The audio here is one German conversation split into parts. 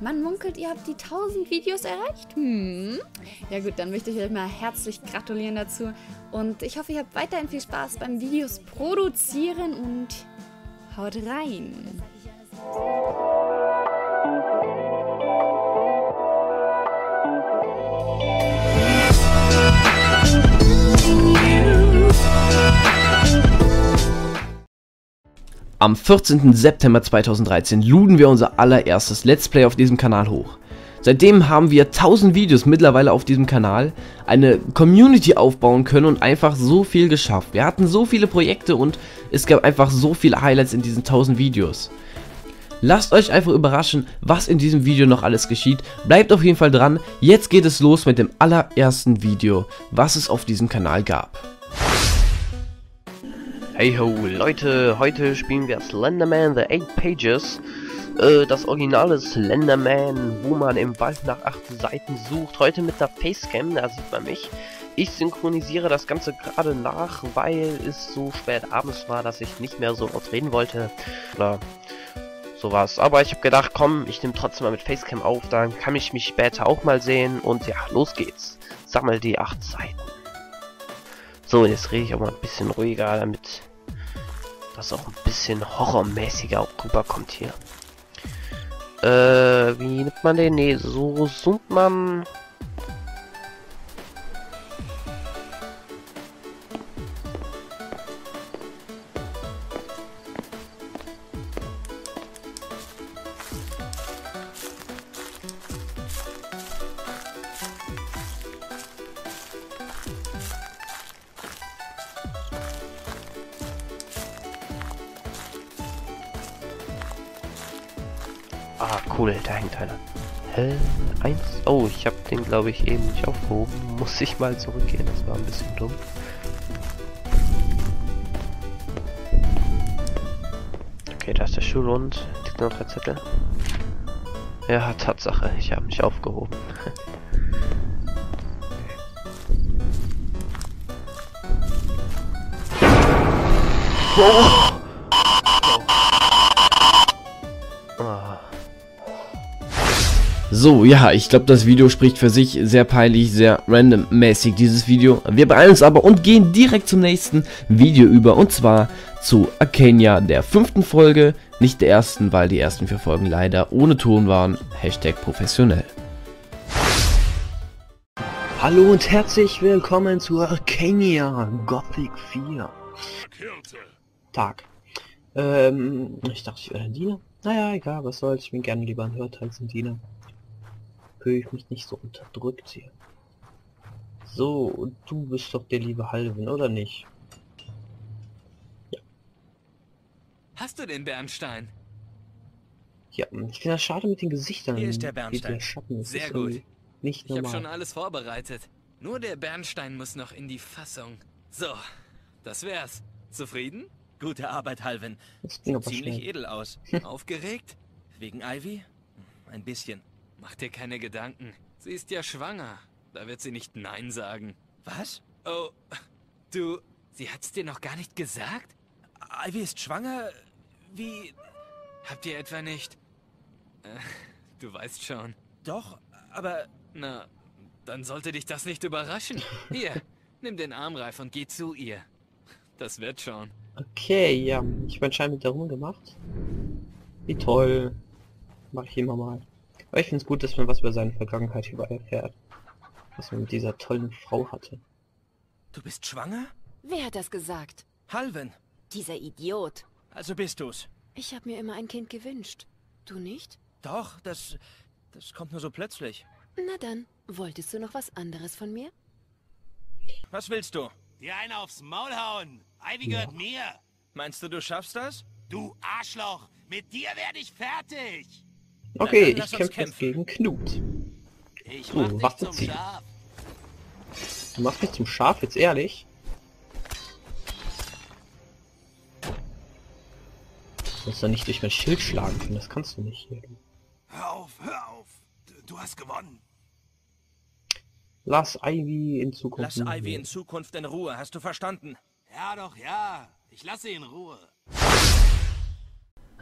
Man munkelt, ihr habt die 1000 Videos erreicht. Hm. Ja gut, dann möchte ich euch mal herzlich gratulieren dazu. Und ich hoffe, ihr habt weiterhin viel Spaß beim Videos produzieren und haut rein. Am 14. September 2013 luden wir unser allererstes Let's Play auf diesem Kanal hoch. Seitdem haben wir 1000 Videos mittlerweile auf diesem Kanal, eine Community aufbauen können und einfach so viel geschafft. Wir hatten so viele Projekte und es gab einfach so viele Highlights in diesen 1000 Videos. Lasst euch einfach überraschen, was in diesem Video noch alles geschieht. Bleibt auf jeden Fall dran. Jetzt geht es los mit dem allerersten Video, was es auf diesem Kanal gab. Hey ho, Leute, heute spielen wir Slenderman The Eight Pages. Äh, das originale Slenderman, wo man im Wald nach acht Seiten sucht. Heute mit der Facecam, da sieht man mich. Ich synchronisiere das Ganze gerade nach, weil es so spät abends war, dass ich nicht mehr so oft reden wollte. Oder sowas. Aber ich habe gedacht, komm, ich nehme trotzdem mal mit Facecam auf, dann kann ich mich später auch mal sehen. Und ja, los geht's. Sammel die acht Seiten. So, jetzt rede ich auch mal ein bisschen ruhiger, damit das auch ein bisschen horrormäßiger rüberkommt hier. Äh, wie nimmt man den? Nee, so zoomt man glaube ich, eben nicht aufgehoben. Muss ich mal zurückgehen, das war ein bisschen dumm. Okay, da ist der Schulhund. Liegt noch der Zettel. Ja, Tatsache, ich habe mich aufgehoben. oh! So, ja, ich glaube, das Video spricht für sich. Sehr peinlich, sehr randommäßig, dieses Video. Wir beeilen uns aber und gehen direkt zum nächsten Video über. Und zwar zu Arcania, der fünften Folge. Nicht der ersten, weil die ersten vier Folgen leider ohne Ton waren. Hashtag professionell. Hallo und herzlich willkommen zu Arcania Gothic 4. Tag. Ähm, ich dachte, ich wäre ein Diener. Naja, egal, was soll's. Ich bin gerne lieber ein Hört als ein Diener fühle ich mich nicht so unterdrückt hier. So, und du bist doch der liebe Halvin, oder nicht? Ja. Hast du den Bernstein? Ja, ich finde das schade mit den Gesichtern. Hier ist der Bernstein. Der Schatten. Das Sehr gut. Nicht normal. Ich habe schon alles vorbereitet. Nur der Bernstein muss noch in die Fassung. So, das wär's. Zufrieden? Gute Arbeit, Halvin. Das Sieht ziemlich schnell. edel aus. Aufgeregt? Wegen Ivy? Ein bisschen. Mach dir keine Gedanken. Sie ist ja schwanger. Da wird sie nicht Nein sagen. Was? Oh, du... Sie hat's dir noch gar nicht gesagt? Ivy ist schwanger? Wie... Habt ihr etwa nicht... Äh, du weißt schon. Doch, aber... Na, dann sollte dich das nicht überraschen. Hier, nimm den Armreif und geh zu ihr. Das wird schon. Okay, ja. Ich habe anscheinend darum gemacht. Wie toll. Mach ich immer mal. Aber ich finde es gut, dass man was über seine Vergangenheit überall erfährt. Was man mit dieser tollen Frau hatte. Du bist schwanger? Wer hat das gesagt? Halven. Dieser Idiot. Also bist du's. Ich habe mir immer ein Kind gewünscht. Du nicht? Doch, das... das kommt nur so plötzlich. Na dann, wolltest du noch was anderes von mir? Was willst du? Dir eine aufs Maul hauen. Ivy gehört ja. mir. Meinst du, du schaffst das? Du Arschloch, mit dir werde ich fertig. Okay, ich kämpfe jetzt gegen Knut. Ich mach uh, was zum Schaf. Du machst mich zum Schaf, jetzt ehrlich? Du musst doch nicht durch mein Schild schlagen können, das kannst du nicht hier. Hör auf, hör auf. Du hast gewonnen. Lass Ivy in Zukunft. Lass Ivy in Zukunft in Ruhe, hast du verstanden? Ja doch, ja. Ich lasse ihn in Ruhe.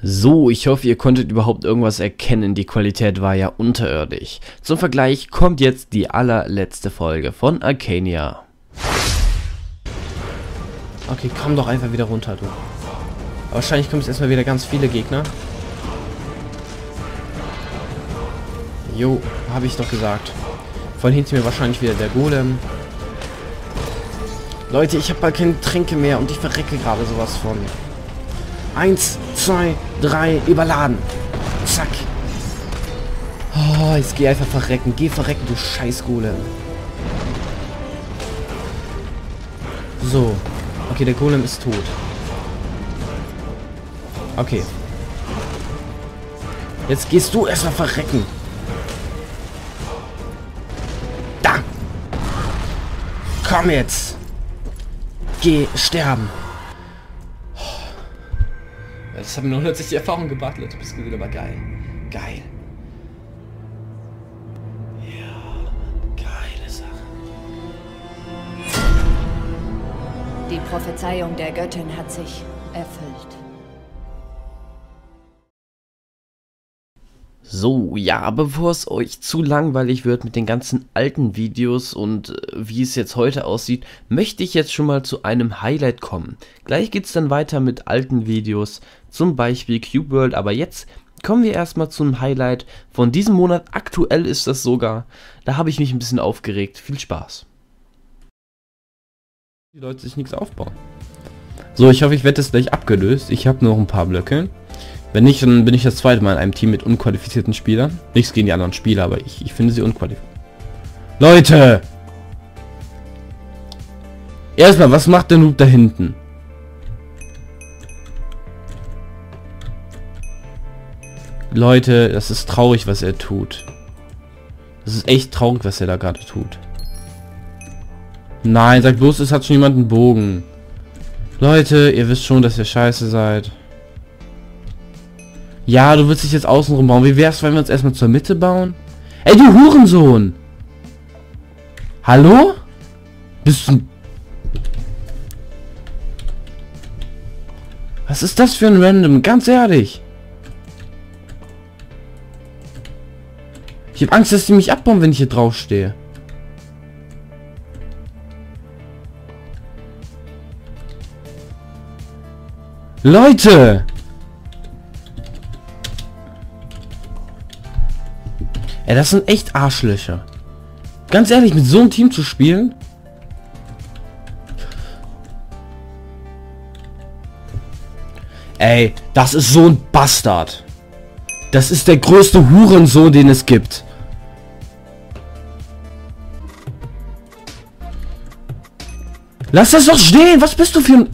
So, ich hoffe, ihr konntet überhaupt irgendwas erkennen. Die Qualität war ja unterirdisch. Zum Vergleich kommt jetzt die allerletzte Folge von Arcania. Okay, komm doch einfach wieder runter, du. Wahrscheinlich kommen jetzt erstmal wieder ganz viele Gegner. Jo, habe ich doch gesagt. Von hinten mir wahrscheinlich wieder der Golem. Leute, ich habe bald keine Tränke mehr und ich verrecke gerade sowas von. Eins, zwei, drei, überladen. Zack. Oh, jetzt geh einfach verrecken. Geh verrecken, du scheiß Golem. So. Okay, der Golem ist tot. Okay. Jetzt gehst du erstmal verrecken. Da! Komm jetzt! Geh sterben! Das hat mir nur 160 Erfahrung gebracht, Leute. Bist du wieder mal geil. Geil. Ja, geile Sache. Die Prophezeiung der Göttin hat sich erfüllt. So, ja, bevor es euch zu langweilig wird mit den ganzen alten Videos und äh, wie es jetzt heute aussieht, möchte ich jetzt schon mal zu einem Highlight kommen. Gleich geht es dann weiter mit alten Videos, zum Beispiel Cube World, aber jetzt kommen wir erstmal zum Highlight von diesem Monat. Aktuell ist das sogar. Da habe ich mich ein bisschen aufgeregt. Viel Spaß. Die Leute sich nichts aufbauen. So, ich hoffe, ich werde das gleich abgelöst. Ich habe noch ein paar Blöcke. Wenn nicht, dann bin ich das zweite Mal in einem Team mit unqualifizierten Spielern. Nichts gegen die anderen Spieler, aber ich, ich finde sie unqualifiziert. Leute! Erstmal, was macht der Noob da hinten? Leute, das ist traurig, was er tut. Das ist echt traurig, was er da gerade tut. Nein, sagt bloß, es hat schon jemand einen Bogen. Leute, ihr wisst schon, dass ihr scheiße seid. Ja, du willst dich jetzt außenrum bauen. Wie wär's, wenn wir uns erstmal zur Mitte bauen? Ey, du Hurensohn! Hallo? Bist du... Was ist das für ein Random? Ganz ehrlich. Ich habe Angst, dass die mich abbauen, wenn ich hier drauf stehe. Leute! Ey, das sind echt Arschlöcher. Ganz ehrlich, mit so einem Team zu spielen? Ey, das ist so ein Bastard. Das ist der größte Hurensohn, den es gibt. Lass das doch stehen. Was bist du für ein...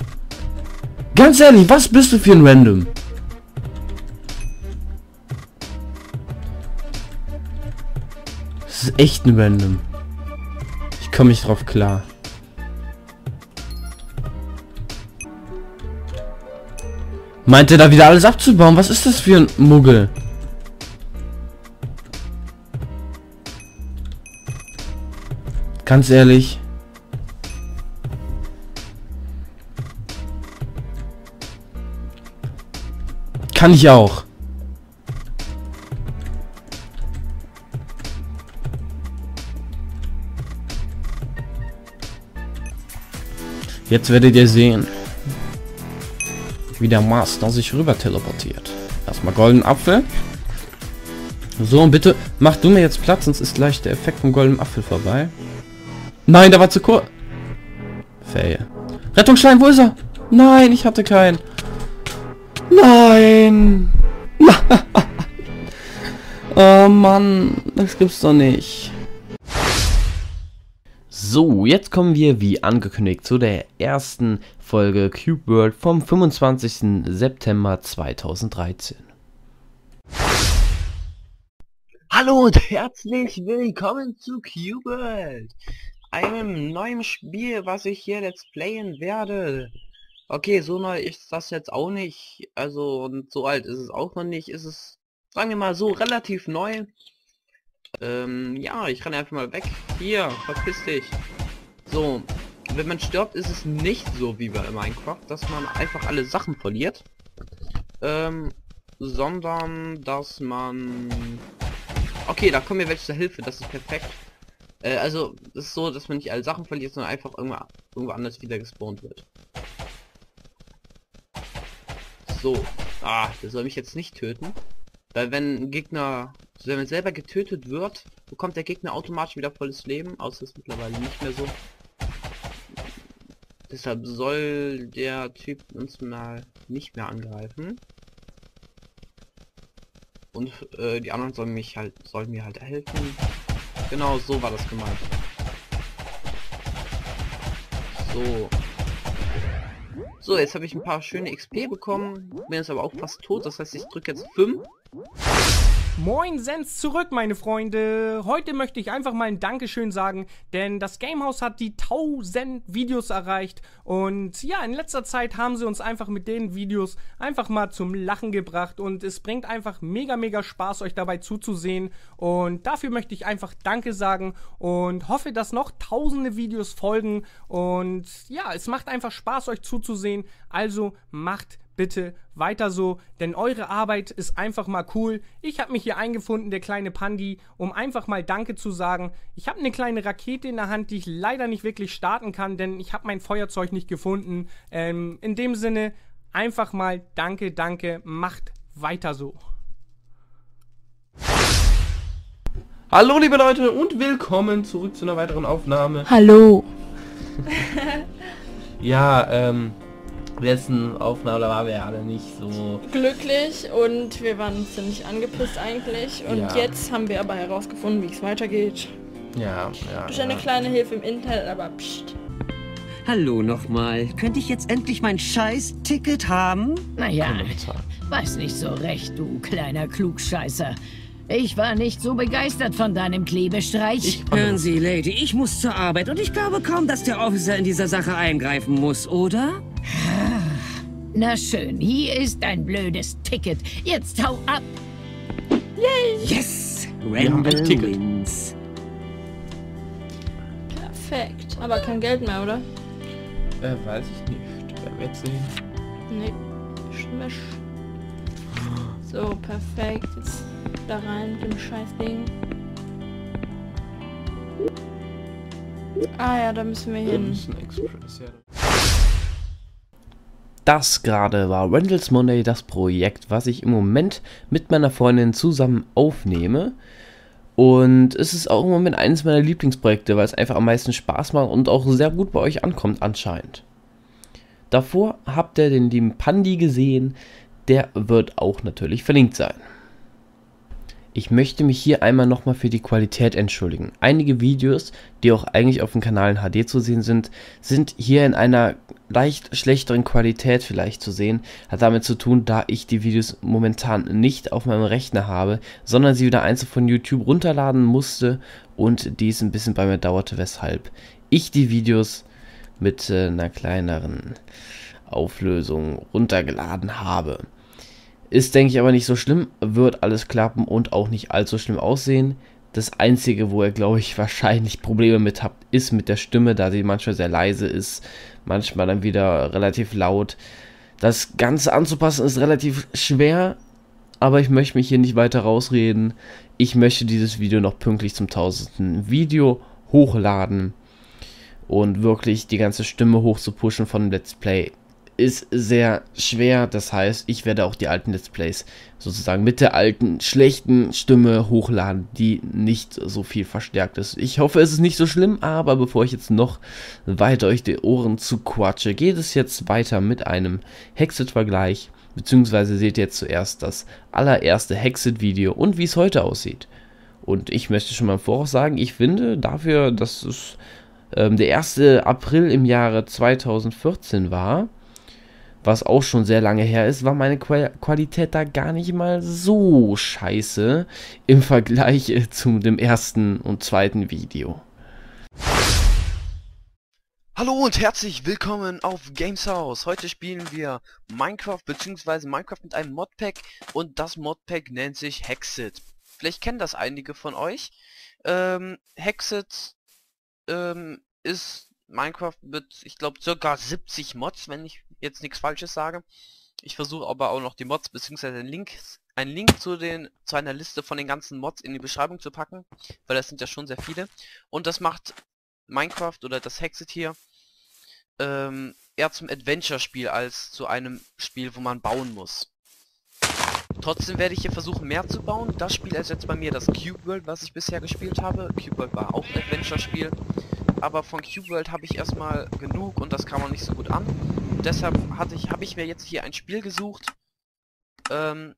Ganz ehrlich, was bist du für ein Random? Das ist echt ein Random. Ich komme nicht drauf klar. Meint er da wieder alles abzubauen? Was ist das für ein Muggel? Ganz ehrlich. Kann ich auch. Jetzt werdet ihr sehen, wie der Master sich rüber teleportiert. Erstmal goldenen Apfel. So, und bitte mach du mir jetzt Platz, sonst ist gleich der Effekt vom goldenen Apfel vorbei. Nein, der war zu kurz. Fail. Rettungsschleim, wo ist er? Nein, ich hatte keinen. Nein. oh Mann, das gibt's doch nicht. So, jetzt kommen wir wie angekündigt zu der ersten Folge Cube World vom 25. September 2013. Hallo und herzlich willkommen zu Cube World, einem neuen Spiel, was ich hier let's playen werde. Okay, so neu ist das jetzt auch nicht, also und so alt ist es auch noch nicht, ist es, sagen wir mal so, relativ neu. Ähm, ja, ich renne einfach mal weg. Hier, verpiss dich. So, wenn man stirbt, ist es nicht so wie bei Minecraft, dass man einfach alle Sachen verliert. Ähm, sondern dass man... Okay, da kommen wir welche zur Hilfe, das ist perfekt. Äh, also, es ist so, dass man nicht alle Sachen verliert, sondern einfach irgendwo, irgendwo anders wieder gespawnt wird. So. Ah, der soll mich jetzt nicht töten. Weil wenn ein Gegner, wenn man selber getötet wird, bekommt der Gegner automatisch wieder volles Leben, außer ist mittlerweile nicht mehr so. Deshalb soll der Typ uns mal nicht mehr angreifen. Und äh, die anderen sollen mich halt, sollen mir halt helfen. Genau, so war das gemeint. So. So, jetzt habe ich ein paar schöne XP bekommen. Bin jetzt aber auch fast tot. Das heißt, ich drücke jetzt 5. Moin Sens zurück, meine Freunde. Heute möchte ich einfach mal ein Dankeschön sagen, denn das Gamehouse hat die 1000 Videos erreicht. Und ja, in letzter Zeit haben sie uns einfach mit den Videos einfach mal zum Lachen gebracht. Und es bringt einfach mega, mega Spaß, euch dabei zuzusehen. Und dafür möchte ich einfach Danke sagen und hoffe, dass noch tausende Videos folgen. Und ja, es macht einfach Spaß, euch zuzusehen, also macht bitte weiter so, denn eure Arbeit ist einfach mal cool. Ich habe mich hier eingefunden, der kleine Pandi, um einfach mal Danke zu sagen. Ich habe eine kleine Rakete in der Hand, die ich leider nicht wirklich starten kann, denn ich habe mein Feuerzeug nicht gefunden. Ähm, in dem Sinne, einfach mal Danke, Danke, macht weiter so. Hallo liebe Leute und willkommen zurück zu einer weiteren Aufnahme. Hallo. ja, ähm, letzten Aufnahme, da waren wir ja alle nicht so glücklich und wir waren ziemlich angepisst eigentlich. Und ja. jetzt haben wir aber herausgefunden, wie es weitergeht. Ja, ja. Durch eine kleine Hilfe im Internet, aber pst. Hallo nochmal. Könnte ich jetzt endlich mein Scheiß-Ticket haben? Naja, weiß nicht so recht, du kleiner Klugscheißer. Ich war nicht so begeistert von deinem Klebestreich. Ich, hören Sie, Lady, ich muss zur Arbeit und ich glaube kaum, dass der Officer in dieser Sache eingreifen muss, oder? Na schön, hier ist dein blödes Ticket. Jetzt hau ab! Yay! Yes! Randall wins. Perfekt. Aber kein Geld mehr, oder? Äh, weiß ich nicht. Wer wird sehen? Nee. Schmisch. So, perfekt. Jetzt da rein mit dem Scheißding. Ah ja, da müssen wir hin. Das gerade war Randall's Monday, das Projekt, was ich im Moment mit meiner Freundin zusammen aufnehme. Und es ist auch im Moment eines meiner Lieblingsprojekte, weil es einfach am meisten Spaß macht und auch sehr gut bei euch ankommt anscheinend. Davor habt ihr den lieben Pandi gesehen, der wird auch natürlich verlinkt sein. Ich möchte mich hier einmal nochmal für die Qualität entschuldigen. Einige Videos, die auch eigentlich auf dem Kanal in HD zu sehen sind, sind hier in einer leicht schlechteren Qualität vielleicht zu sehen. Hat damit zu tun, da ich die Videos momentan nicht auf meinem Rechner habe, sondern sie wieder einzeln von YouTube runterladen musste und dies ein bisschen bei mir dauerte, weshalb ich die Videos mit äh, einer kleineren Auflösung runtergeladen habe. Ist, denke ich, aber nicht so schlimm, wird alles klappen und auch nicht allzu schlimm aussehen. Das Einzige, wo ihr, glaube ich, wahrscheinlich Probleme mit habt, ist mit der Stimme, da sie manchmal sehr leise ist, manchmal dann wieder relativ laut. Das Ganze anzupassen ist relativ schwer, aber ich möchte mich hier nicht weiter rausreden. Ich möchte dieses Video noch pünktlich zum tausendsten Video hochladen und wirklich die ganze Stimme hoch von Let's Play ist sehr schwer. Das heißt, ich werde auch die alten Let's Plays sozusagen mit der alten, schlechten Stimme hochladen, die nicht so viel verstärkt ist. Ich hoffe, es ist nicht so schlimm, aber bevor ich jetzt noch weiter euch die Ohren zu quatsche, geht es jetzt weiter mit einem Hexit-Vergleich. Beziehungsweise seht ihr jetzt zuerst das allererste Hexit-Video und wie es heute aussieht. Und ich möchte schon mal im Voraus sagen, ich finde dafür, dass es ähm, der 1. April im Jahre 2014 war, was auch schon sehr lange her ist, war meine Qualität da gar nicht mal so scheiße im Vergleich äh, zu dem ersten und zweiten Video. Hallo und herzlich willkommen auf Games House. Heute spielen wir Minecraft bzw. Minecraft mit einem Modpack und das Modpack nennt sich Hexit. Vielleicht kennen das einige von euch. Ähm, Hexit ähm, ist Minecraft mit, ich glaube, circa 70 Mods, wenn ich jetzt nichts Falsches sage. Ich versuche aber auch noch die Mods bzw. einen Link, einen Link zu den zu einer Liste von den ganzen Mods in die Beschreibung zu packen, weil das sind ja schon sehr viele. Und das macht Minecraft oder das Hexet hier ähm, eher zum Adventure-Spiel als zu einem Spiel, wo man bauen muss. Trotzdem werde ich hier versuchen mehr zu bauen. Das Spiel ersetzt bei mir das Cube World, was ich bisher gespielt habe. Cube World war auch ein Adventure-Spiel. Aber von Cube World habe ich erstmal genug und das kam auch nicht so gut an. Und deshalb hatte ich, habe ich mir jetzt hier ein Spiel gesucht, ähm,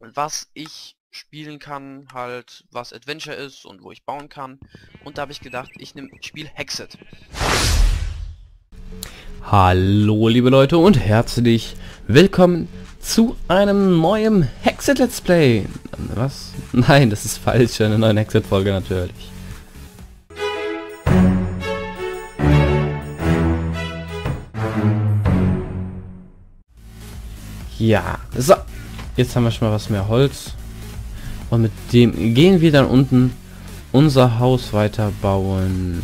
was ich spielen kann, halt was Adventure ist und wo ich bauen kann. Und da habe ich gedacht, ich nehme Spiel Hexet. Hallo liebe Leute und herzlich willkommen zu einem neuen Hexet Let's Play. Was? Nein, das ist falsch, eine neue Hexet Folge natürlich. Ja, so. Jetzt haben wir schon mal was mehr Holz. Und mit dem gehen wir dann unten unser Haus weiterbauen.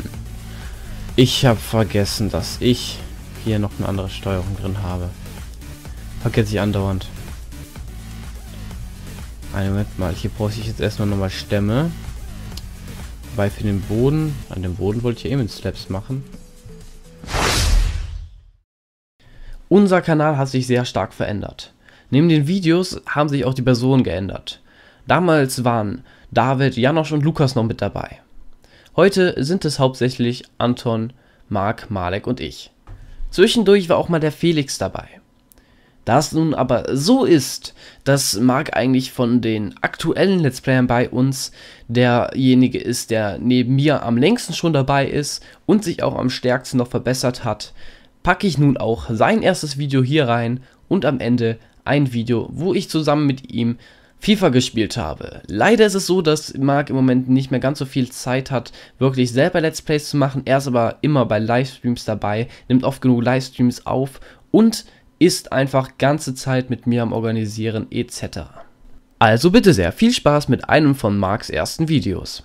Ich habe vergessen, dass ich hier noch eine andere Steuerung drin habe. Vergesse ich andauernd. Einen Moment mal, hier brauche ich jetzt erstmal nochmal Stämme. Wobei für den Boden, an dem Boden wollte ich eben in Slabs machen. Unser Kanal hat sich sehr stark verändert. Neben den Videos haben sich auch die Personen geändert. Damals waren David, Janosch und Lukas noch mit dabei. Heute sind es hauptsächlich Anton, Marc, Malek und ich. Zwischendurch war auch mal der Felix dabei. Da es nun aber so ist, dass Marc eigentlich von den aktuellen Let's Playern bei uns derjenige ist, der neben mir am längsten schon dabei ist und sich auch am stärksten noch verbessert hat, packe ich nun auch sein erstes Video hier rein und am Ende ein Video, wo ich zusammen mit ihm FIFA gespielt habe. Leider ist es so, dass Marc im Moment nicht mehr ganz so viel Zeit hat, wirklich selber Let's Plays zu machen. Er ist aber immer bei Livestreams dabei, nimmt oft genug Livestreams auf und ist einfach ganze Zeit mit mir am Organisieren etc. Also bitte sehr, viel Spaß mit einem von Marks ersten Videos.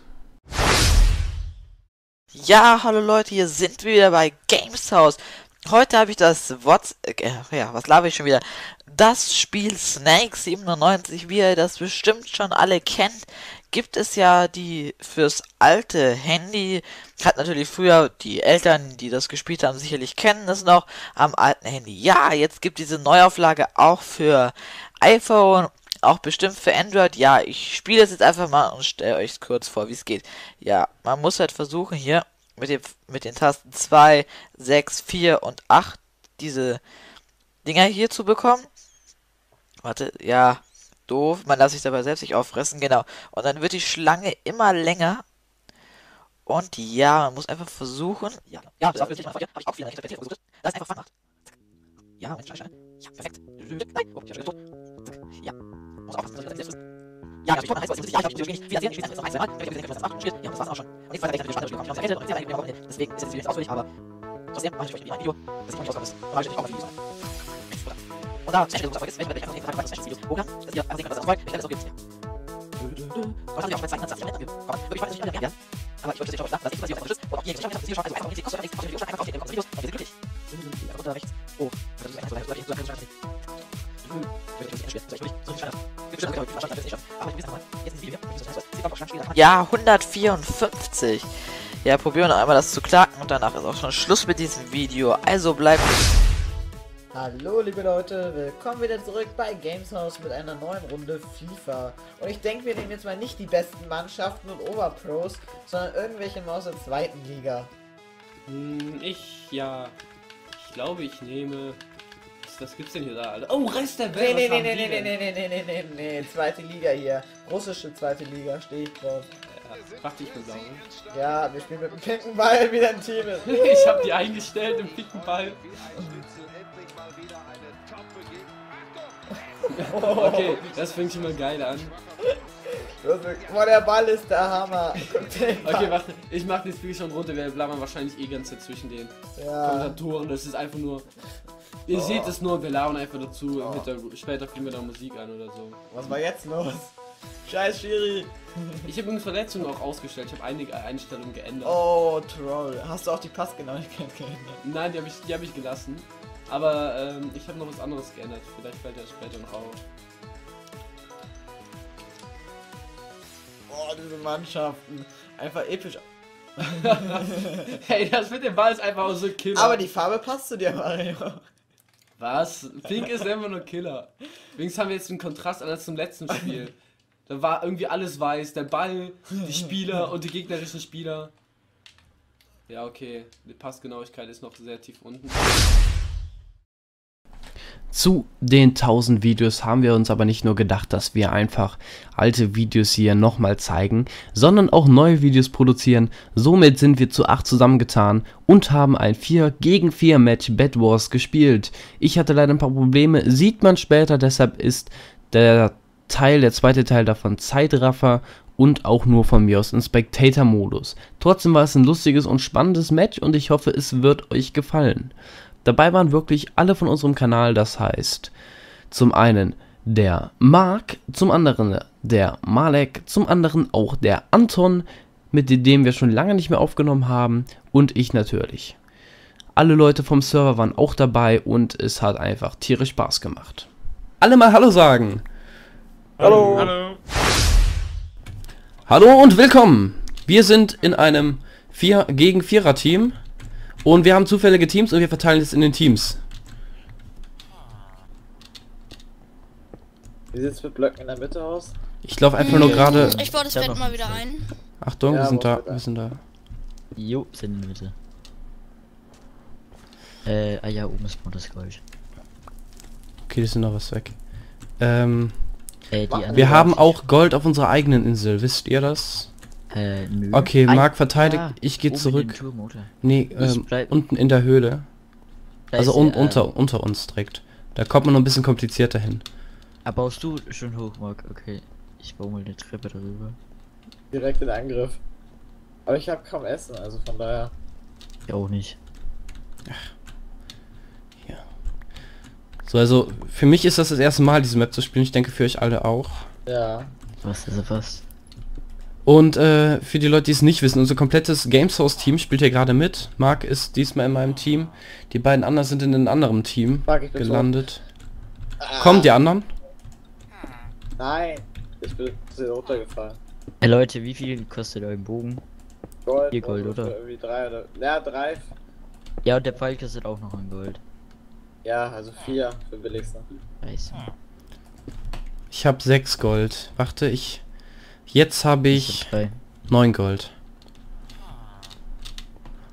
Ja, hallo Leute, hier sind wir wieder bei Games House. Heute habe ich das Wort, äh, ja, was laber ich schon wieder? Das Spiel Snake 97, wie ihr das bestimmt schon alle kennt, gibt es ja die fürs alte Handy, hat natürlich früher die Eltern, die das gespielt haben, sicherlich kennen es noch, am alten Handy. Ja, jetzt gibt diese Neuauflage auch für iPhone, auch bestimmt für Android. Ja, ich spiele es jetzt einfach mal und stelle euch kurz vor, wie es geht. Ja, man muss halt versuchen hier mit, dem, mit den Tasten 2, 6, 4 und 8 diese Dinger hier zu bekommen. Warte, ja, doof. Man lässt sich dabei selbst nicht auffressen, genau. Und dann wird die Schlange immer länger. Und ja, man muss einfach versuchen. Ja, ja, das Habe ich auch viel versucht. Das ist einfach Fun macht. Ja, Mensch. Ja, perfekt. Nein, oh, ich hab schon Ja, muss aufpassen, dass ich das selbst ja, ja, ich habe es nicht finanziell, ich spiele es noch ein, zwei Mal, ich habe gesehen, ich habe das 8 gespielt, ja, das war's auch schon. Und jetzt weiß nicht, ich habe schon gespielt, ich habe deswegen ist es jetzt nicht ausführlich, aber trotzdem mache ich euch ein Video, das ich nicht rauskommen ist, und mache ich euch auch mal Videos. Und da, Session Erfolg wenn ich einfach jeden Tag weiter Sessions Videos hochladen, dass ihr einfach sehen könnt, was das wollt, ich werde es auch geben, ja. Was haben wir auch bei 22, ich habe nicht angekommen, wirklich, ich weiß nicht, wie alle werden, aber ich wollte es euch auch sagen, dass ich, was ihr euch auch ihr, ich habe es hier schon, also einfach, Ja, 154. Ja, probieren wir noch einmal das zu klacken und danach ist auch schon Schluss mit diesem Video. Also bleibt... Hallo liebe Leute, willkommen wieder zurück bei Games House mit einer neuen Runde FIFA. Und ich denke, wir nehmen jetzt mal nicht die besten Mannschaften und Overpros, sondern irgendwelche aus der zweiten Liga. Hm, ich, ja, ich glaube, ich nehme was gibt's denn hier da, Alter? Oh, Rest der Welt! Nee, nee, nee, nee, nee, nee, nee, nee, nee, nee, nee, zweite Liga hier. Russische zweite Liga, stehe ich drauf. Ja, frag dich mit Saugen. Ja, wir spielen mit dem pinken Ball wieder ein Team. ich hab die eingestellt im pinken Ball. okay, das fängt schon mal geil an. Boah, der Ball ist der Hammer. Okay, warte, ich mach das Spiel schon runter, wir bleiben wahrscheinlich eh ganz zwischen den ja. Kommentatoren. Das ist einfach nur Ihr oh. seht es nur, wir lauern einfach dazu. Oh. Später kriegen wir da Musik an oder so. Was war jetzt los? Scheiß Schiri. Ich habe übrigens Verletzungen auch ausgestellt. Ich habe einige Einstellungen geändert. Oh, Troll. Hast du auch die Passgenauigkeit geändert? Nein, die habe ich, hab ich gelassen. Aber ähm, ich habe noch was anderes geändert. Vielleicht fällt das später noch auf. Diese Mannschaften. Einfach episch. hey, das mit dem Ball ist einfach so Killer. Aber die Farbe passt zu dir, Mario. Was? Pink ist einfach nur Killer. Wenigstens haben wir jetzt einen Kontrast anders zum letzten Spiel. Da war irgendwie alles weiß. Der Ball, die Spieler und die gegnerischen Spieler. Ja, okay. Die Passgenauigkeit ist noch sehr tief unten. Zu den 1000 Videos haben wir uns aber nicht nur gedacht, dass wir einfach alte Videos hier nochmal zeigen, sondern auch neue Videos produzieren. Somit sind wir zu 8 zusammengetan und haben ein 4 gegen 4 Match Bad Wars gespielt. Ich hatte leider ein paar Probleme, sieht man später, deshalb ist der Teil, der zweite Teil davon Zeitraffer und auch nur von mir aus in Spectator-Modus. Trotzdem war es ein lustiges und spannendes Match und ich hoffe, es wird euch gefallen. Dabei waren wirklich alle von unserem Kanal, das heißt zum einen der Mark, zum anderen der Malek, zum anderen auch der Anton, mit dem wir schon lange nicht mehr aufgenommen haben und ich natürlich. Alle Leute vom Server waren auch dabei und es hat einfach tierisch Spaß gemacht. Alle mal Hallo sagen. Hallo. Hallo. Hallo und willkommen. Wir sind in einem 4 gegen 4er Team und wir haben zufällige Teams und wir verteilen es in den Teams. Wie sieht's mit Blöcken in der Mitte aus? Ich laufe einfach nur gerade. Ich baue das Bett mal wieder ein. Achtung, Ja, wir sind da, wir sind da. Jo, sind in der Mitte. Äh, ah ja, oben ist nur das Gold. Okay, die sind noch was weg. Ähm, Äh, wir haben auch Gold auf unserer eigenen Insel, wisst ihr das? Äh, nö. Okay, Ah, Marc verteidigt, da, ich gehe zurück. Turm? Nee, ähm, unten in der Höhle. Da Also un äh, unter, unter uns direkt. Da kommt man noch ein bisschen komplizierter hin. Ah, baust du schon hoch, Marc? Okay. Ich baue mal eine Treppe darüber. Direkt in Angriff. Aber ich habe kaum Essen, also von daher. Ich auch nicht. So, also für mich ist das das erste Mal, diese Map zu spielen. Ich denke für euch alle auch. Ja. Was ist das was? Und äh, für die Leute, die es nicht wissen, unser komplettes Game Source Team spielt hier gerade mit. Marc ist diesmal in meinem Team. Die beiden anderen sind in einem anderen Team Fuck, ich bin gelandet. Kommen die anderen? Nein. Ich bin sehr runtergefallen. Äh, Leute, wie viel kostet euer Bogen? Gold. Vier Gold, oder? Irgendwie drei oder. Ja, drei. Ja, und der Pfeil kostet auch noch ein Gold. Ja, also vier für billigsten. Scheiße. Ich habe sechs Gold. Warte, ich... Jetzt habe ich drei. neun Gold.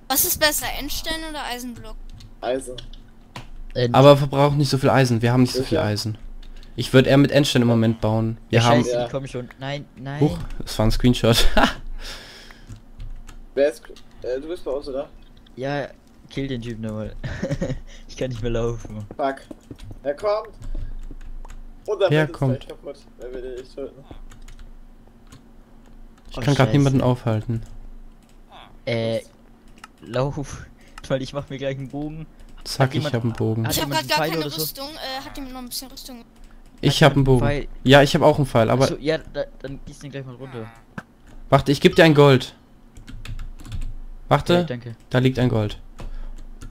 Was ist besser, Endstein oder Eisenblock? Eisen. Äh, Aber verbraucht nicht so viel Eisen. Wir haben nicht so viel? Eisen. Ich würde eher mit Endstein im Moment bauen. Wir ja, haben... Scheiße, Ja. kommen schon. Nein, nein. Huch, das war ein Screenshot. Wer ist. Äh, du bist bei uns, oder? Ja, kill den Typen nochmal. ich kann nicht mehr laufen. Fuck. Er kommt. Unser ist kommt? gleich kaputt, wenn wir den nicht töten. Ich Oh, kann gerade niemanden aufhalten. Äh, lauf. Weil ich mach mir gleich einen Bogen. Zack, Hat ich jemand- habe einen Bogen. Ich habe jemand gerade gar Pfeil keine oder so? Rüstung. Äh, hat jemand noch ein bisschen Rüstung? Ich habe einen Bogen. Pfeil? Ja, ich habe auch einen Pfeil, aber... Achso, ja, da, dann gieß den gleich mal runter. Warte, ich gebe dir ein Gold. Warte, Ja, danke. da liegt ein Gold.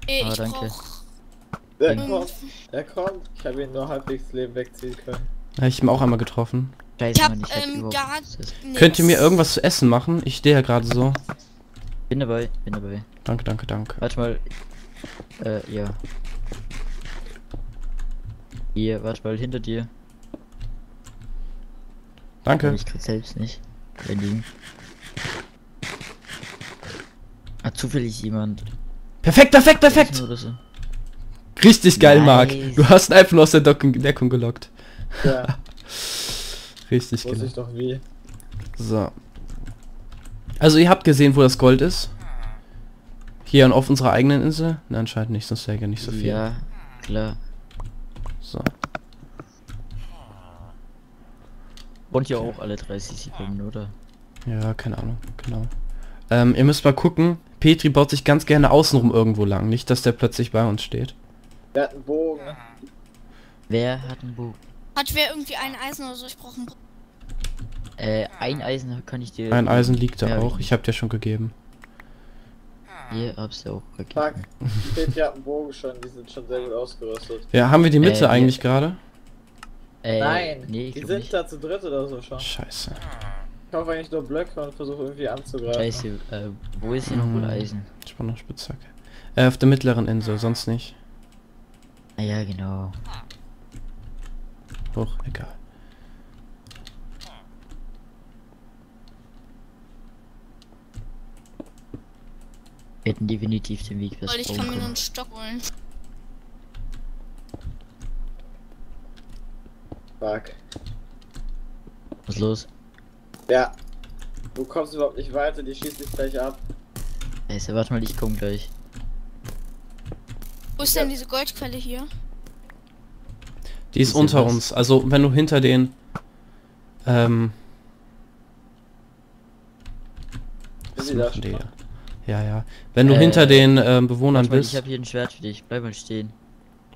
Äh, Ah, ich danke. brauch... Der Danke. kommt. Der kommt. Ich habe ihn nur halbwegs Leben wegziehen können. Ja, ich bin auch einmal getroffen. Scheiße, Ich hab Mann, ich hab ähm, gar nichts. nichts. Könnt ihr mir irgendwas zu essen machen? Ich stehe ja gerade so. Bin dabei, bin dabei. Danke, danke, danke. Warte mal. Äh, ja. Hier, warte mal, hinter dir. Danke. Ich krieg selbst nicht. Wer liegen. Hat zufällig jemand. Perfekt, perfekt, perfekt! So. Richtig geil, Marc. Nice. Du hast einfach nur aus der Deckung, Deckung gelockt. Ja. Richtig genau. ich doch wie. So. Also ihr habt gesehen, wo das Gold ist? Hier und auf unserer eigenen Insel? Nein, anscheinend nicht, sonst wäre ja nicht so viel. Ja, klar. So. Und ja auch alle 30 Sekunden, oder? Ja, keine Ahnung, genau. Ähm, ihr müsst mal gucken. Petri baut sich ganz gerne außenrum irgendwo lang. Nicht, dass der plötzlich bei uns steht. Der hat einen Bogen. Wer hat einen Bogen? Hat wer irgendwie ein Eisen oder so? Ich brauche einen Bogen. Äh, ein Eisen kann ich dir. Ein Eisen liegt da Ja, auch. Ich hab dir schon gegeben. Hier hab's ja auch Fuck. Raketen. Steht hier ein Bogen schon, die sind schon sehr gut ausgerüstet. Ja, haben wir die Mitte Äh, eigentlich gerade? Äh, Nein, nee, ich die sind nicht. da zu dritt oder so schon. Scheiße. Ich kaufe eigentlich nur Blöcke und versuche irgendwie anzugreifen. Scheiße, äh, wo ist hier noch wohl Hm, Eisen? Spannung Spitzhacke. Äh, auf der mittleren Insel, sonst nicht. Ah ja, genau. Hoch, egal. Wir hätten definitiv den Weg Weil ich kann mir nur einen Stock holen. Fuck. Was ist los? Ja. Du kommst überhaupt nicht weiter, die schießt dich gleich ab. Scheiße, warte mal, ich komm gleich. Wo ist denn diese Goldquelle hier? Die ist Ist unter was? uns. Also wenn du hinter den ähm, Ist was sie da machen die schon? Ja, ja. Wenn du Äh, hinter den ähm, Bewohnern mal, bist. ich hab hier ein Schwert für dich. Bleib mal stehen.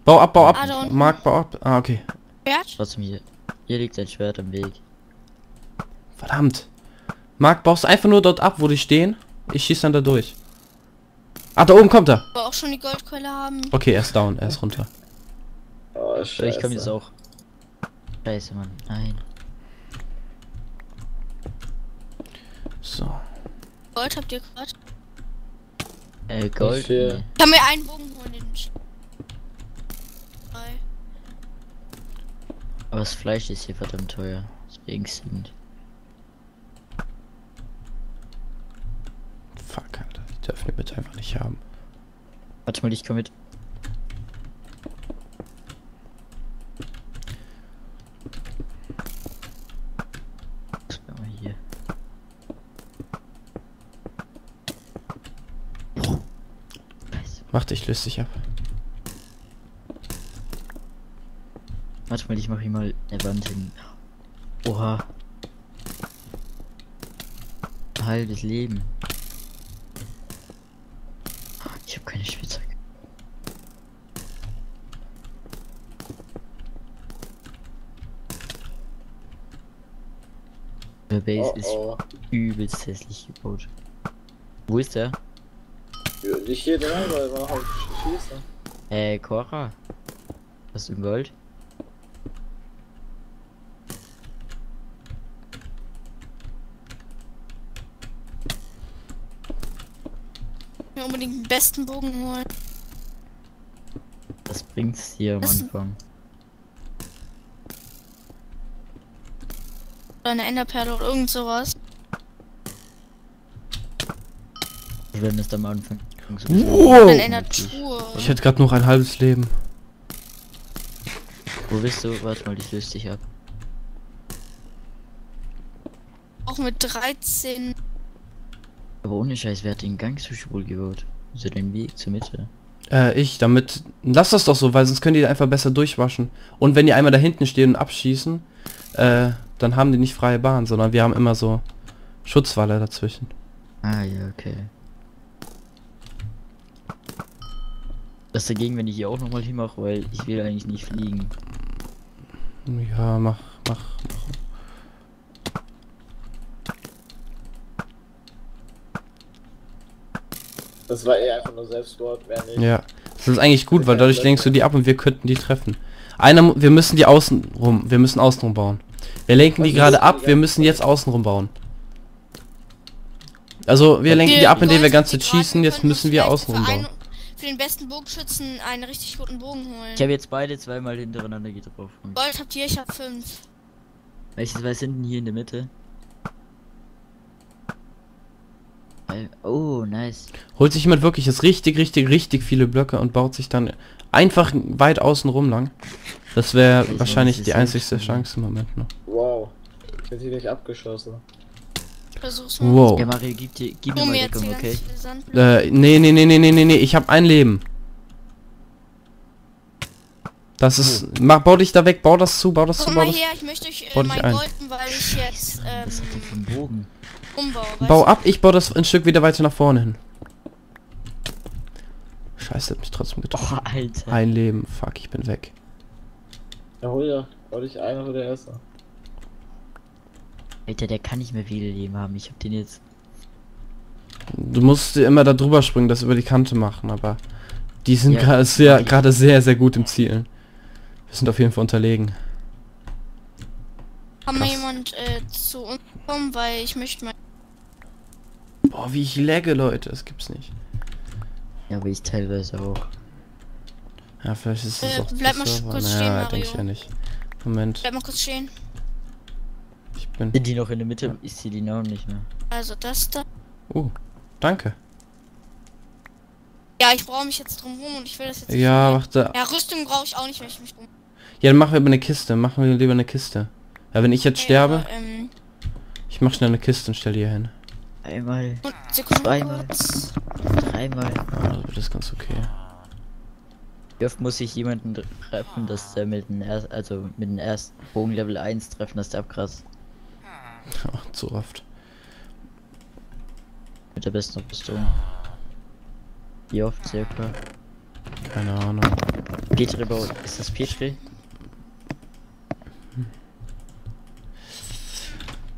Bau ab, bau ab. Unten. Mark, bau ab. Ah, okay. Schwert? Trotzdem hier. Hier liegt ein Schwert am Weg. Verdammt. Mark, baust einfach nur dort ab, wo die stehen. Ich schieß dann da durch. Ah, da oben kommt er. Aber auch schon die Goldquelle haben. Okay, er ist down, er ist runter. Oh, scheiße. ich komm jetzt auch. Scheiße, Mann. Nein. So. Gold habt ihr gerade? Äh, Gold. Ich kann mir einen Bogen holen, den. Aber das Fleisch ist hier verdammt teuer. Deswegen sind. Fuck, Alter. Ich darf die bitte einfach nicht haben. Warte mal, ich komm mit. Guck mal hier. Mach dich, löst dich ab. Warte mal, ich mach hier mal eine Wand hin. Oha. Ein halbes Leben. Ich habe keine Spielzeug. Der Base Oh, ist oh. übelst hässlich gebaut. Wo ist der? Nicht hier drin, weil wir am Schießen. Äh, Cora? Hast du Gold? Ich will unbedingt den besten Bogen holen. Was bringt's dir am Das- Anfang? Oder eine Enderperle oder irgend sowas. Wenn es am Anfang Wow. Ich hätte gerade noch ein halbes Leben. Wo bist du? Warte mal, ich löse dich ab. Auch mit 13. Aber ohne Scheiß, wer hat den Gang so schwul gebaut? Also den Weg zur Mitte. Äh, ich, damit. Lass das doch so, weil sonst können die einfach besser durchwaschen. Und wenn die einmal da hinten stehen und abschießen, äh, dann haben die nicht freie Bahn, sondern wir haben immer so Schutzwalle dazwischen. Ah ja, okay. Das dagegen, wenn ich hier auch nochmal hinmache, weil ich will eigentlich nicht fliegen. Ja, mach, mach, mach. Das war eh einfach nur Selbstmord, mehr nicht. Ja. Das ist eigentlich gut, weil dadurch lenkst du die ab und wir könnten die treffen. Einer, wir müssen die außen rum, wir müssen außen rum bauen. Wir lenken die gerade ab, die wir müssen jetzt außen rum bauen. Also wir lenken die ab, indem wir ganze schießen, jetzt müssen wir außen rum bauen. Für den besten Bogenschützen einen richtig guten Bogen holen. Ich habe jetzt beide zweimal hintereinander getroffen. Gold habt ihr, ich hab 5. Welches weiß hinten hier in der Mitte? Äh, Oh, nice. Holt sich jemand wirklich jetzt richtig, richtig, richtig viele Blöcke und baut sich dann einfach weit außen rum lang. Das wäre Ich wahrscheinlich die das einzigste Chance im Moment noch. Wow. Ich bin hier nicht abgeschossen. Versuch's Wow. Ja, Mario, gib, dir, gib mir Oh, mal Deckung, okay? Äh, nee, nee, nee, nee, nee, nee, nee, ich habe ein Leben. Das ist, mach, bau dich da weg, bau das zu, bau das zu, Kommt bau mal das. her, ich möchte euch bau äh, dich mein ein. Golden, weil ich jetzt ähm, Bogen? umbaue. Bau ab, ich baue das ein Stück wieder weiter nach vorne hin. Scheiße, hat mich trotzdem getroffen. Oh, Alter. Ein Leben, fuck, ich bin weg. Ja, hol ja. Bau dich ein, oder der Erste. Alter, der kann nicht mehr viele Leben haben. Ich hab den jetzt. Du musst immer da drüber springen, das über die Kante machen, aber die sind Ja, gerade sehr, gerade sehr, sehr gut im Zielen. Wir sind auf jeden Fall unterlegen. Kann mal jemand äh, zu uns kommen, weil ich möchte mal. Boah, wie ich lagge, Leute, das gibt's nicht. Ja, aber ich teilweise auch. Ja, vielleicht ist es Äh, auch bleib mal Server. kurz naja, stehen, denke ich ja Mario. nicht. Moment, Bleib mal kurz stehen. Bin... Sind die noch in der Mitte? Ich sehe die noch nicht mehr. Also das da. Oh, danke. Ja, ich brauche mich jetzt drum rum und ich will das jetzt. Ja, mehr. warte. Ja, Rüstung brauche ich auch nicht, wenn ich mich drum. Ja, dann machen wir aber eine Kiste. Machen wir lieber eine Kiste. Ja, wenn ich jetzt sterbe, Ähm, ich mach schnell eine Kiste und stell die hier hin. Einmal, und Sekunde zweimal, dreimal. Ja, das ist ganz okay. Wie oft muss ich jemanden treffen, dass der mit dem erst, also mit dem ersten Bogen Level 1 treffen, dass der abkratzt? Ja, zu oft. Mit der besten Rüstung. Wie oft circa? Keine Ahnung. Petri baut. Ist das Petri?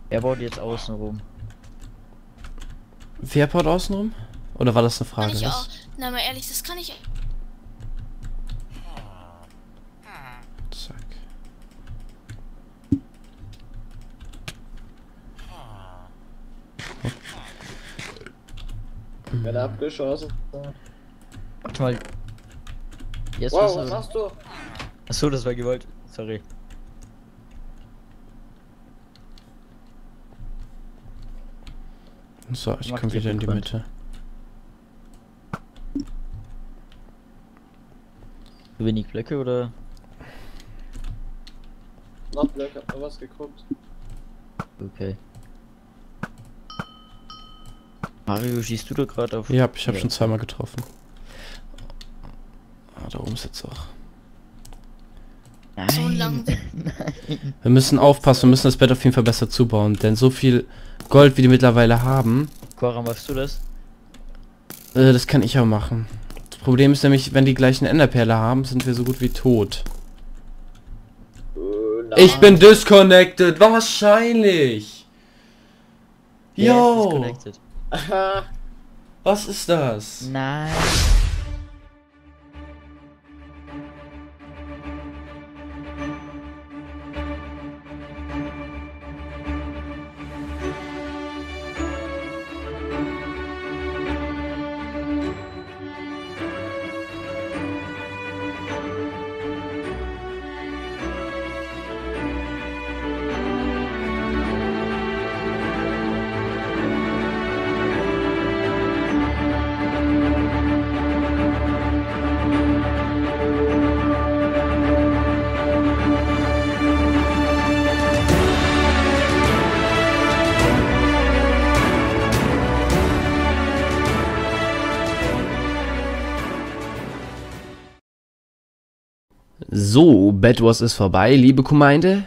Er baut jetzt außen rum. Wer baut außenrum? Oder war das eine Kann Frage? ich auch. Na, mal ehrlich, das kann ich. Werde abgeschossen. Warte mal. Jetzt Wow, was was machst du? Achso, das war gewollt. Sorry. So, ich komme dir wieder in die. Mitte. Wenig Blöcke oder? Noch Black, hab nur was geguckt. Okay. Mario, schießt du da gerade auf? Ja, ich habe schon zweimal getroffen. Ah, da oben ist jetzt auch. So lang. Wir müssen aufpassen, wir müssen das Bett auf jeden Fall besser zubauen, denn so viel Gold, wie die mittlerweile haben, Cora, machst du das? äh, das kann ich auch machen. Das Problem ist nämlich, wenn die gleichen Enderperle haben, sind wir so gut wie tot. Ich bin disconnected, wahrscheinlich. Ist Yo, disconnected? Was ist das? Nein. Bad Wars ist vorbei, liebe Gemeinde.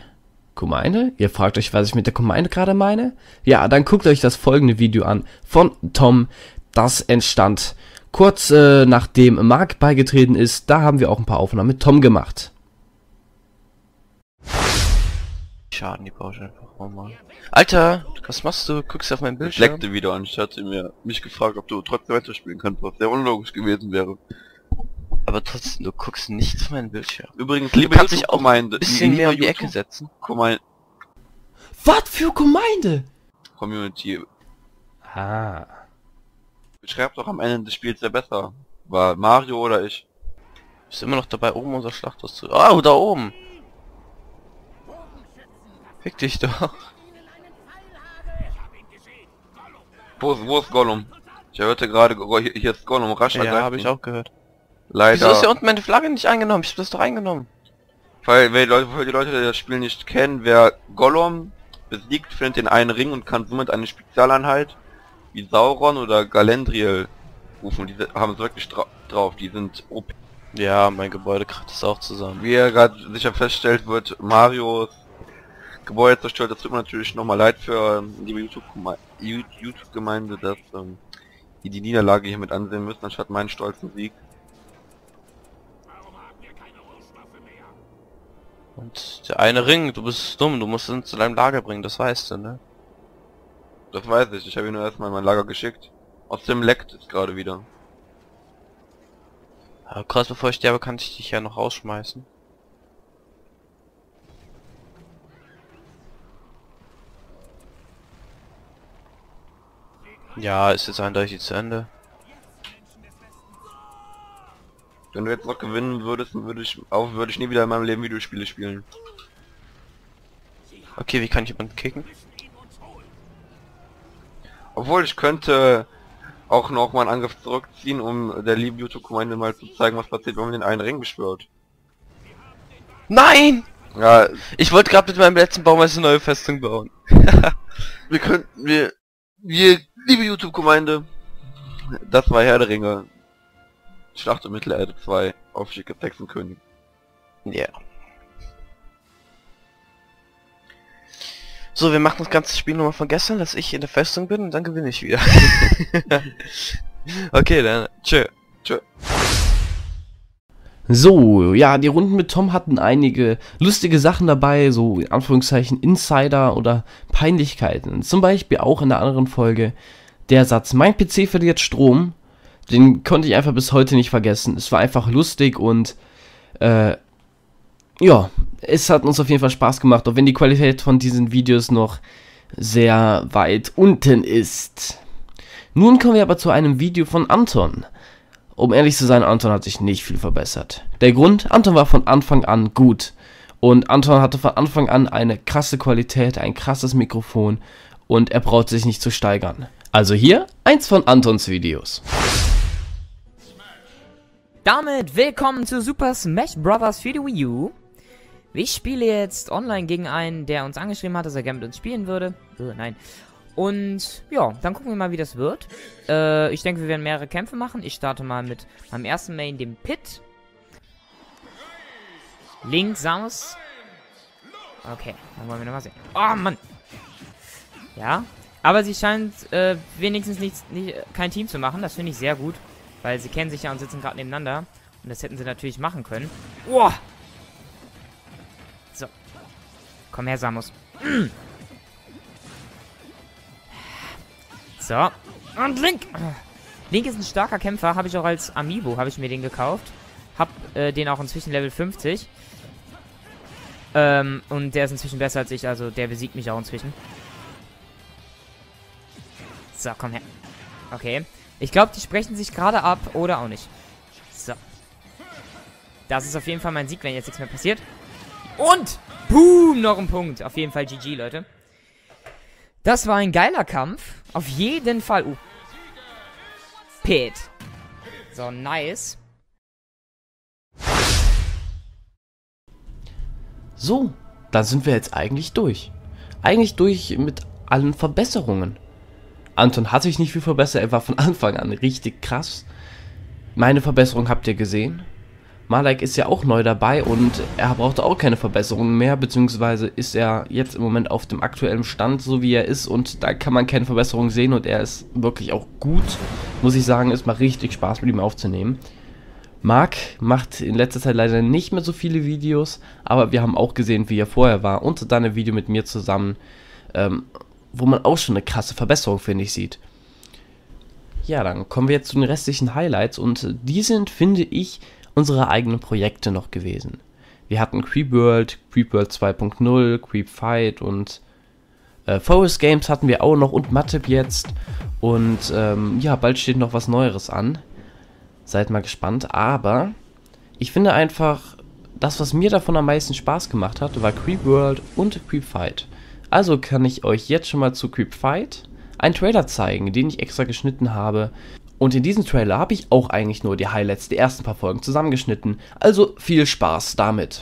Gemeinde? Ihr fragt euch, was ich mit der Gemeinde gerade meine? Ja, dann guckt euch das folgende Video an von Tom. Das entstand kurz äh, nachdem Mark beigetreten ist. Da haben wir auch ein paar Aufnahmen mit Tom gemacht. Schaden, die ich einfach. Alter, was machst du? Guckst du auf meinen Ich Bildschirm? leckte wieder und ich hatte mir mich gefragt, ob du trotzdem weiterspielen kannst, was sehr unlogisch gewesen wäre. Aber trotzdem, du guckst nicht auf meinen Bildschirm. Übrigens, liebe kannst dich auch ein bisschen mehr um die Ecke setzen. Gemeinde, Was für Gemeinde? Community, Ah. schreibt doch am Ende des Spiels wer besser. War Mario oder ich? Bist immer noch dabei, oben unser Schlachthaus zu... Oh, da oben! Fick dich doch. Wo ist, wo ist Gollum? Ich hörte gerade, hier ist Gollum, rasch Ja, habe ich auch gehört. Leider. Wieso ist ja unten meine Flagge nicht eingenommen? Ich hab das doch eingenommen. Weil, weil, die Leute, weil die Leute die das Spiel nicht kennen, wer Gollum besiegt, findet den einen Ring und kann somit eine Spezialeinheit wie Sauron oder Galadriel rufen. Die haben es wirklich dra drauf, die sind OP. Ja, mein Gebäude kracht es auch zusammen. Wie er gerade sicher feststellt, wird Marios Gebäude zerstört. Das tut mir natürlich nochmal leid für ähm, die YouTube-Gemeinde, YouTube dass ähm, die die Niederlage hier mit ansehen müssen, anstatt meinen stolzen Sieg. Und der eine Ring, du bist dumm, du musst ihn zu deinem Lager bringen, das weißt du, ne? Das weiß ich, ich habe ihn nur erstmal in mein Lager geschickt. Außerdem leckt es gerade wieder. Ja, kurz bevor ich sterbe, kann ich dich ja noch rausschmeißen. Ja, ist jetzt eindeutig zu Ende. Wenn du jetzt noch gewinnen würdest, würde ich auch würde ich nie wieder in meinem Leben Videospiele spielen. Okay, wie kann ich jemanden kicken? Obwohl ich könnte auch noch mal einen Angriff zurückziehen, um der lieben YouTube-Gemeinde mal zu zeigen, was passiert, wenn man den einen Ring beschwört. Nein! Ja, ich wollte gerade mit meinem letzten Baumeister eine neue Festung bauen. wir könnten, wir, wir, liebe YouTube-Gemeinde, das war Herr der Ringe. Schlacht um Mittelerde 2, Aufstieg des Hexenkönig. Ja. Yeah. So, wir machen das ganze Spiel nochmal von gestern, dass ich in der Festung bin und dann gewinne ich wieder. okay, dann tschö. Tschö. So, ja, die Runden mit Tom hatten einige lustige Sachen dabei, so in Anführungszeichen Insider oder Peinlichkeiten. Zum Beispiel auch in der anderen Folge der Satz, mein PC verliert Strom. Den konnte ich einfach bis heute nicht vergessen. Es war einfach lustig und äh, ja, es hat uns auf jeden Fall Spaß gemacht, auch wenn die Qualität von diesen Videos noch sehr weit unten ist. Nun kommen wir aber zu einem Video von Anton. Um ehrlich zu sein, Anton hat sich nicht viel verbessert. Der Grund, Anton war von Anfang an gut. Und Anton hatte von Anfang an eine krasse Qualität, ein krasses Mikrofon und er braucht sich nicht zu steigern. Also hier eins von Antons Videos. Damit willkommen zu Super Smash Bros. für die Wii U. Ich spiele jetzt online gegen einen, der uns angeschrieben hat, dass er gerne mit uns spielen würde. Oh, nein. Und ja, dann gucken wir mal, wie das wird. Äh, ich denke, wir werden mehrere Kämpfe machen. Ich starte mal mit meinem ersten Main, dem Pit. Links, Samus. Okay, dann wollen wir nochmal sehen. Oh, Mann. Ja, aber sie scheint äh, wenigstens nicht, nicht, kein Team zu machen. Das finde ich sehr gut. Weil sie kennen sich ja und sitzen gerade nebeneinander. Und das hätten sie natürlich machen können. Boah, Komm her, Samus. So. Und Link. Link ist ein starker Kämpfer. Habe ich auch als Amiibo, habe ich mir den gekauft. Hab äh, den auch inzwischen Level 50. Ähm, und der ist inzwischen besser als ich, also der besiegt mich auch inzwischen. So, komm her. Okay. Ich glaube, die sprechen sich gerade ab oder auch nicht. So. Das ist auf jeden Fall mein Sieg, wenn jetzt nichts mehr passiert. Und Boom, noch ein Punkt. Auf jeden Fall GG, Leute. Das war ein geiler Kampf. Auf jeden Fall. Uh. Pit. So, nice. So, da sind wir jetzt eigentlich durch. Eigentlich durch mit allen Verbesserungen. Anton hat sich nicht viel verbessert, er war von Anfang an richtig krass. Meine Verbesserung habt ihr gesehen. Malek ist ja auch neu dabei und er braucht auch keine Verbesserungen mehr, beziehungsweise ist er jetzt im Moment auf dem aktuellen Stand, so wie er ist und da kann man keine Verbesserung sehen und er ist wirklich auch gut, muss ich sagen, es macht richtig Spaß mit ihm aufzunehmen. Marc macht in letzter Zeit leider nicht mehr so viele Videos, aber wir haben auch gesehen, wie er vorher war und dann ein Video mit mir zusammen, ähm, wo man auch schon eine krasse Verbesserung, finde ich, sieht. Ja, dann kommen wir jetzt zu den restlichen Highlights und die sind, finde ich, unsere eigenen Projekte noch gewesen. Wir hatten Creep World, Creep World 2.0, Creep Fight und äh, Forest Games hatten wir auch noch und Matip jetzt. Und ähm, ja, bald steht noch was Neueres an. Seid mal gespannt. Aber ich finde einfach, das, was mir davon am meisten Spaß gemacht hat, war Creep World und Creep Fight. Also kann ich euch jetzt schon mal zu Creep Fight einen Trailer zeigen, den ich extra geschnitten habe. Und in diesem Trailer habe ich auch eigentlich nur die Highlights der ersten paar Folgen zusammengeschnitten. Also viel Spaß damit.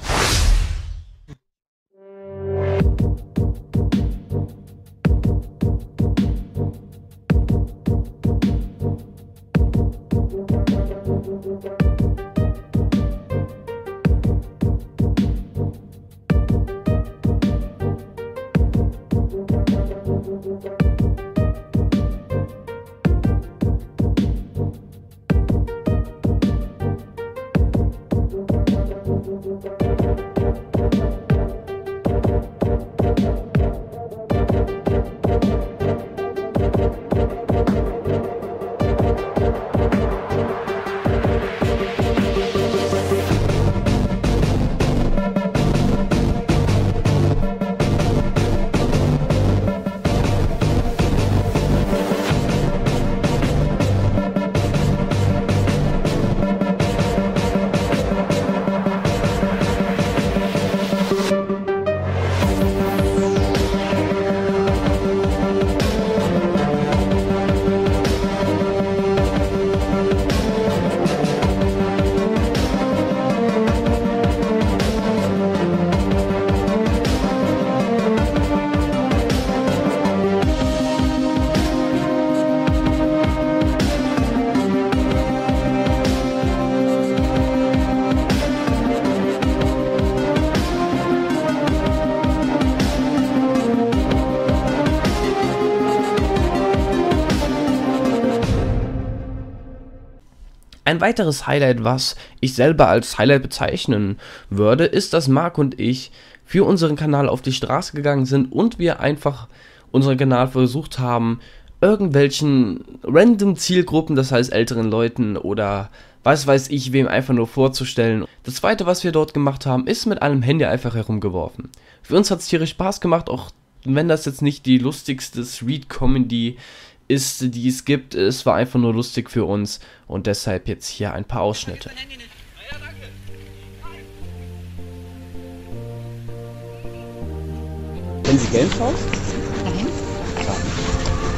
Ein weiteres Highlight, was ich selber als Highlight bezeichnen würde, ist, dass Marc und ich für unseren Kanal auf die Straße gegangen sind und wir einfach unseren Kanal versucht haben, irgendwelchen random Zielgruppen, das heißt älteren Leuten oder was weiß ich, wem einfach nur vorzustellen. Das zweite, was wir dort gemacht haben, ist mit einem Handy einfach herumgeworfen. Für uns hat es tierisch Spaß gemacht, auch wenn das jetzt nicht die lustigste Street-Comedy ist, die es gibt. Es war einfach nur lustig für uns und deshalb jetzt hier ein paar Ausschnitte. Kennen Sie Gameshaus? Nein.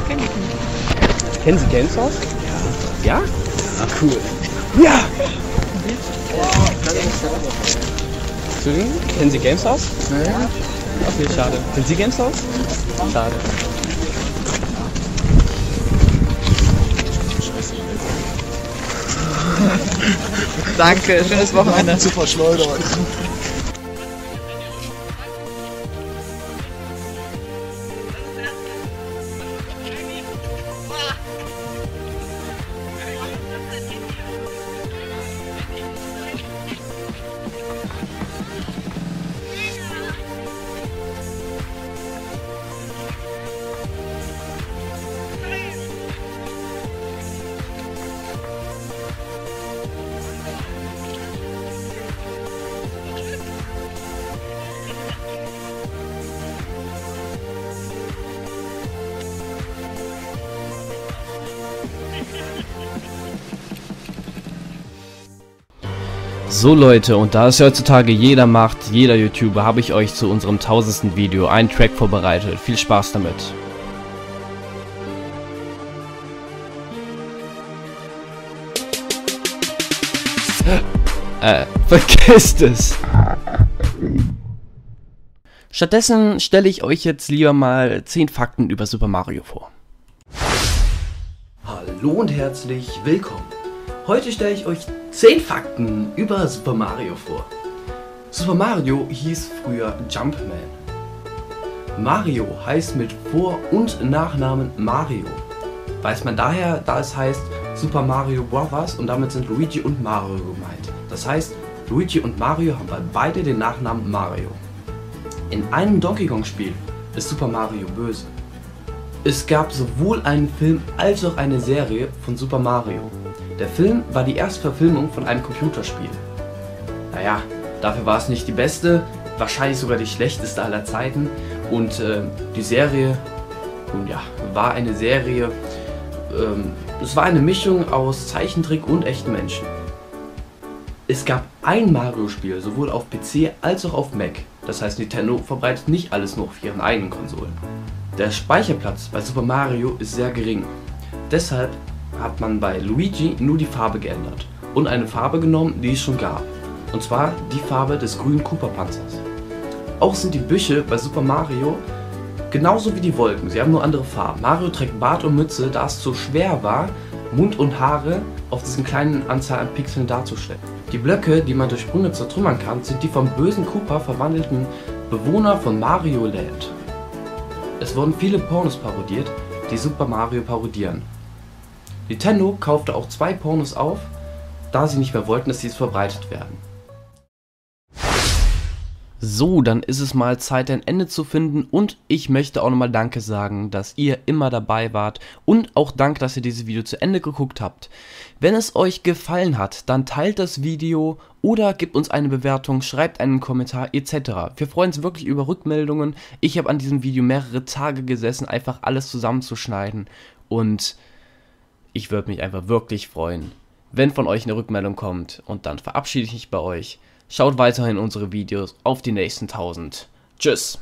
Kenn ich nicht. Kennen Sie Gameshaus? Ja. Ja? Ja, cool. Ja! Entschuldigung, kennen Sie Gameshaus? Nein. Okay, schade. Kennen Sie Gameshaus? Schade. Danke, schönes Wochenende. Zu verschleudern. So Leute, und da es heutzutage jeder macht, jeder YouTuber, habe ich euch zu unserem tausendsten Video einen Track vorbereitet. Viel Spaß damit. Äh, vergesst es. Stattdessen stelle ich euch jetzt lieber mal 10 Fakten über Super Mario vor. Hallo und herzlich willkommen. Heute stelle ich euch 10 Fakten über Super Mario vor. Super Mario hieß früher Jumpman. Mario heißt mit Vor- und Nachnamen Mario. Weiß man daher, da es heißt Super Mario Bros. und damit sind Luigi und Mario gemeint. Das heißt, Luigi und Mario haben beide den Nachnamen Mario. In einem Donkey Kong Spiel ist Super Mario böse. Es gab sowohl einen Film als auch eine Serie von Super Mario. Der Film war die erste Verfilmung von einem Computerspiel. Naja, dafür war es nicht die beste, wahrscheinlich sogar die schlechteste aller Zeiten. Und äh, die Serie, nun ja, war eine Serie, ähm, es war eine Mischung aus Zeichentrick und echten Menschen. Es gab ein Mario-Spiel, sowohl auf PC als auch auf Mac. Das heißt, Nintendo verbreitet nicht alles nur auf ihren eigenen Konsolen. Der Speicherplatz bei Super Mario ist sehr gering. Deshalb hat man bei Luigi nur die Farbe geändert und eine Farbe genommen, die es schon gab. Und zwar die Farbe des grünen Koopa-Panzers. Auch sind die Büsche bei Super Mario genauso wie die Wolken, sie haben nur andere Farben. Mario trägt Bart und Mütze, da es zu schwer war, Mund und Haare auf diesen kleinen Anzahl an Pixeln darzustellen. Die Blöcke, die man durch Sprünge zertrümmern kann, sind die vom bösen Koopa verwandelten Bewohner von Mario Land. Es wurden viele Pornos parodiert, die Super Mario parodieren. Nintendo kaufte auch zwei Pornos auf, da sie nicht mehr wollten, dass dies verbreitet werden. So, dann ist es mal Zeit, ein Ende zu finden und ich möchte auch nochmal Danke sagen, dass ihr immer dabei wart und auch Danke, dass ihr dieses Video zu Ende geguckt habt. Wenn es euch gefallen hat, dann teilt das Video oder gebt uns eine Bewertung, schreibt einen Kommentar etc. Wir freuen uns wirklich über Rückmeldungen. Ich habe an diesem Video mehrere Tage gesessen, einfach alles zusammenzuschneiden und ich würde mich einfach wirklich freuen, wenn von euch eine Rückmeldung kommt und dann verabschiede ich mich bei euch. Schaut weiterhin unsere Videos auf die nächsten 1000. Tschüss.